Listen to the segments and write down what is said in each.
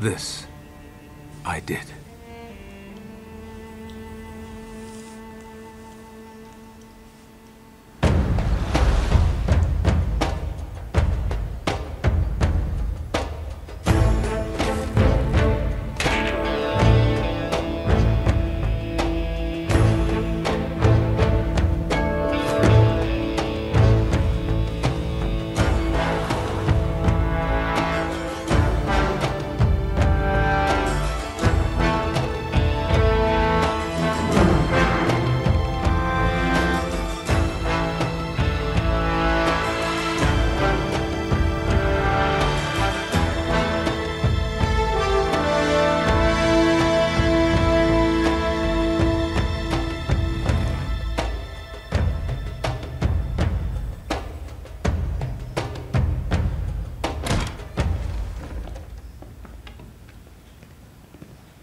This I did.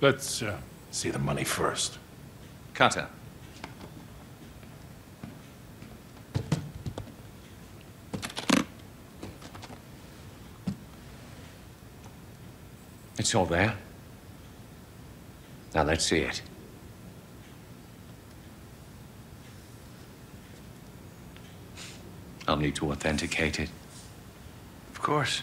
Let's uh, see the money first. Cutter. It's all there. Now let's see it. I'll need to authenticate it. Of course.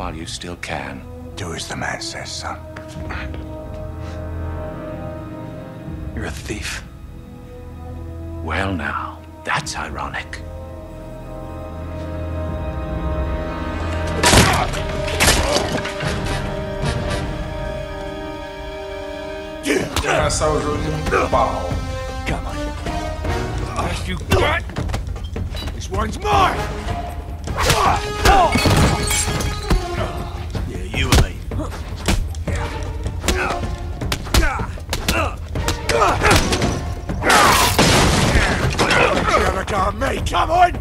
While you still can. Do as the man says, son. You're a thief. Well, now, that's ironic. Começar o jogo de pau. Best you got? This one's mine! Got me? Come on!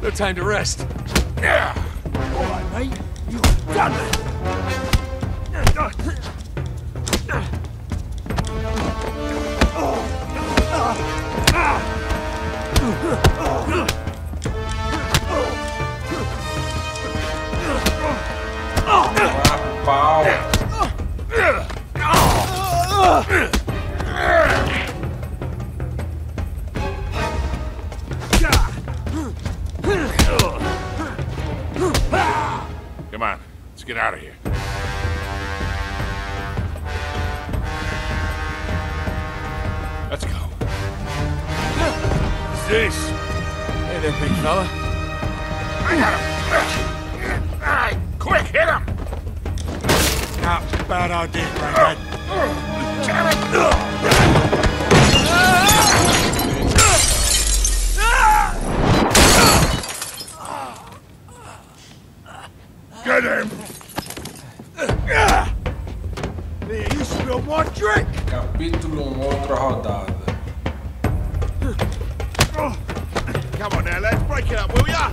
No time to rest. All right, mate. You've done it. Come on, let's get out of here. Let's go. What's this? Hey there, big fella. I got him! Idea, Granddad. Damn it! Get him! There, you spilled my drink! Capítulo uma outra rodada. Come on now, let's break it up, will ya?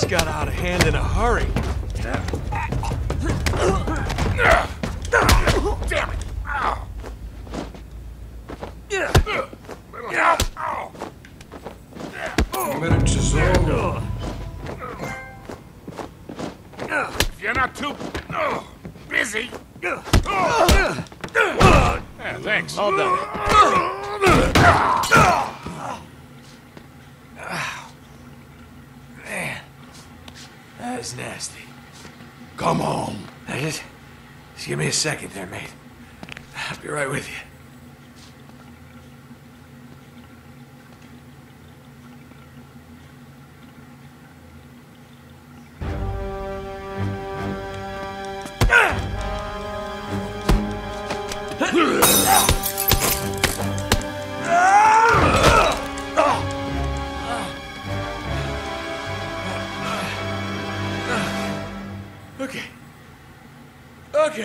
This got out of hand in a hurry. Damn it! If you're not too busy. Yeah, thanks. All done. That is nasty. Come on. Now just, just give me a second there, mate. I'll be right with you.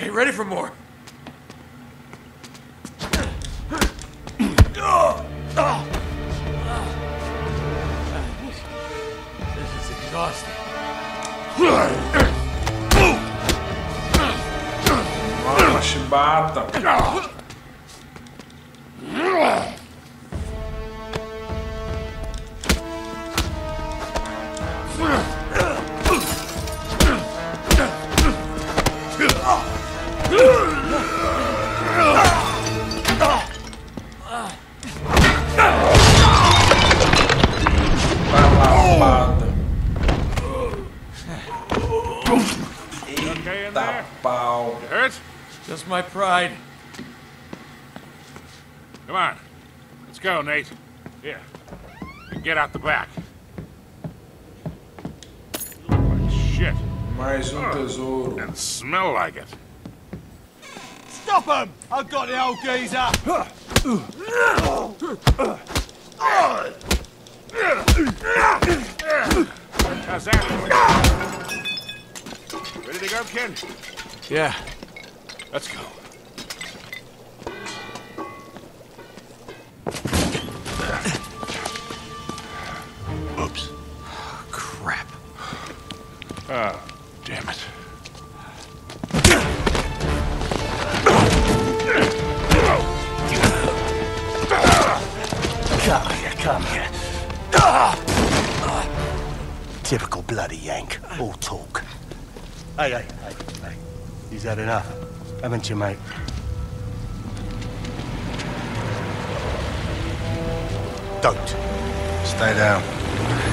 Okay, ready for more. This is exhausting. Chibata. Let's go, Nate. Here. Get out the back. You look like shit. Mais um tesouro. And smell like it. Stop him! I've got the old geezer! How's that? Ready to go, kid? Yeah. Let's go. Come here, come here. ah Typical bloody Yank. All talk. Hey, hey, hey, hey. You've had enough, haven't you, mate? Don't. Stay down.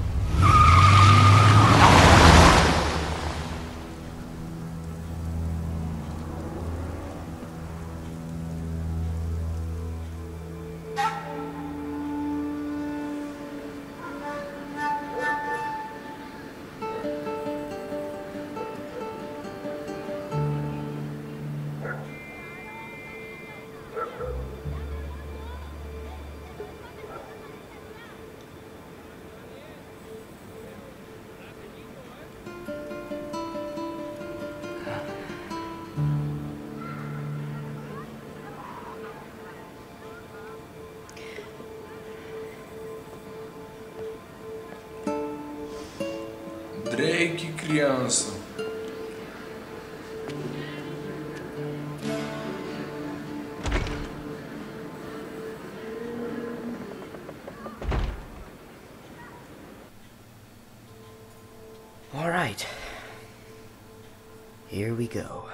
Criança. All right. Here we go.